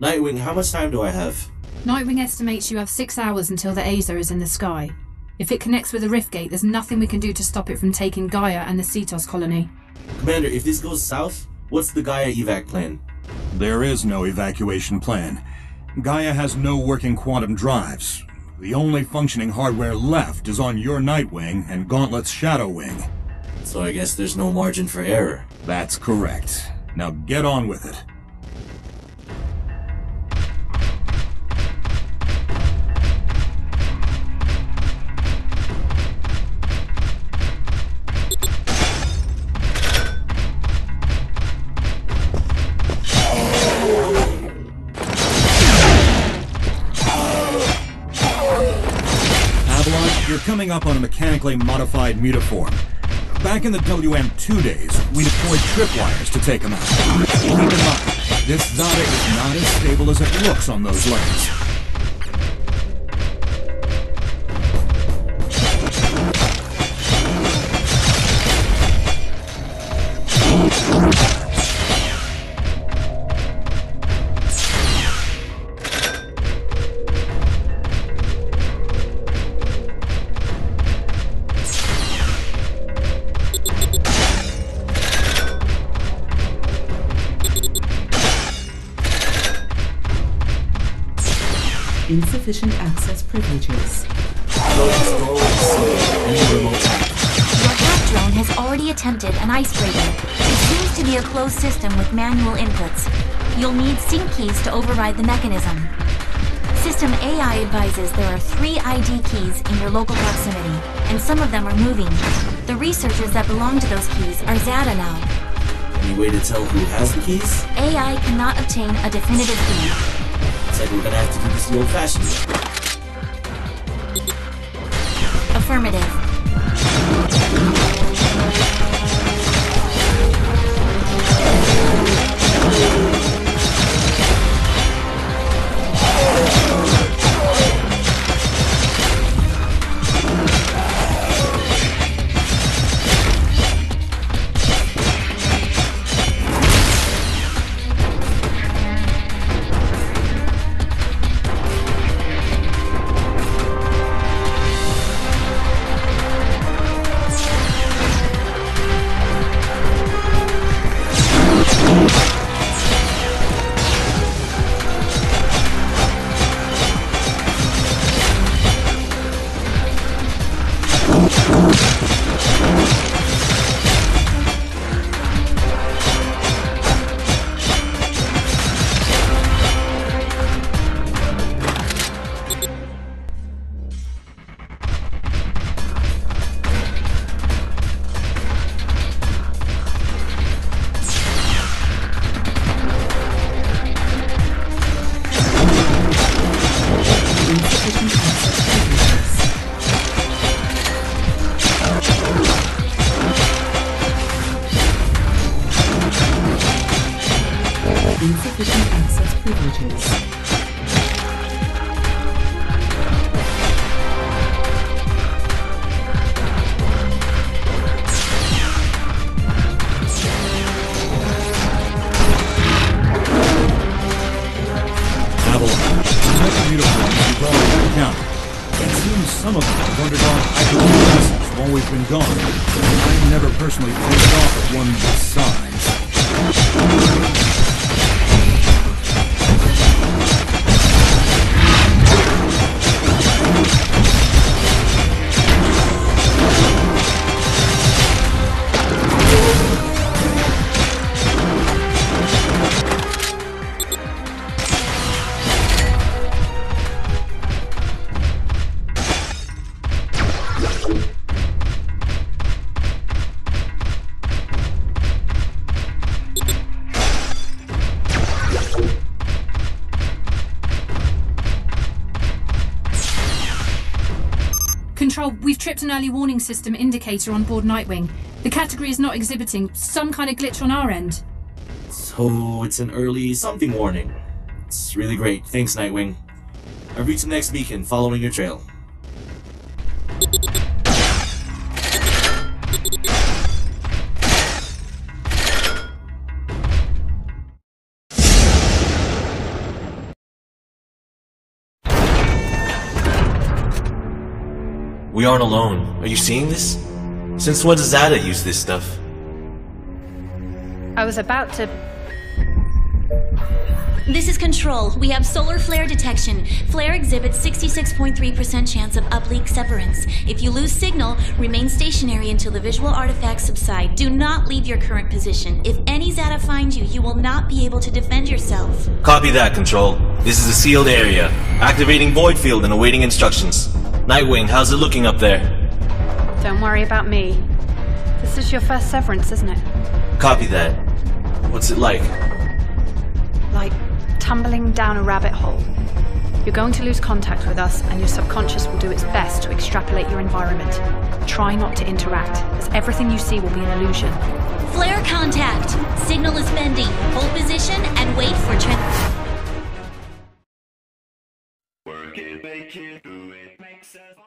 Nightwing, how much time do I have? Nightwing estimates you have six hours until the Azer is in the sky. If it connects with the Rift Gate, there's nothing we can do to stop it from taking Gaia and the Cetos colony. Commander, if this goes south, what's the Gaia evac plan? There is no evacuation plan. Gaia has no working quantum drives. The only functioning hardware left is on your Nightwing and Gauntlet's Shadow Wing. So I guess there's no margin for error. That's correct. Now get on with it. Coming up on a mechanically modified mutaform. Back in the WM2 days, we deployed tripwires to take them out. Keep in mind, this XADA is not as stable as it looks on those lanes. Insufficient access privileges. Your attack drone has already attempted an icebreaker. It seems to be a closed system with manual inputs. You'll need sync keys to override the mechanism. System AI advises there are three ID keys in your local proximity, and some of them are moving. The researchers that belong to those keys are XADA now. Any way to tell who has the keys? AI cannot obtain a definitive key. Like we're gonna have to do this the old-fashioned way. Affirmative. Seems some of them have undergone hyperkinesis while we've been gone. I've never personally faced off with one this size. Control, we've tripped an early warning system indicator on board Nightwing. The category is not exhibiting some kind of glitch on our end. So it's an early something warning. It's really great. Thanks, Nightwing. I've reached the next beacon, following your trail. We aren't alone. Are you seeing this? Since when does XADA use this stuff? I was about to. This is Control. We have solar flare detection. Flare exhibits 66.3% chance of uplink severance. If you lose signal, remain stationary until the visual artifacts subside. Do not leave your current position. If any XADA find you, you will not be able to defend yourself. Copy that, Control. This is a sealed area. Activating void field and awaiting instructions. Nightwing, how's it looking up there? Don't worry about me. This is your first severance, isn't it? Copy that. What's it like? Like tumbling down a rabbit hole. You're going to lose contact with us, and your subconscious will do its best to extrapolate your environment. Try not to interact, as everything you see will be an illusion. Flare contact! Signal is bending. Hold position and wait for make it, do it, makes us all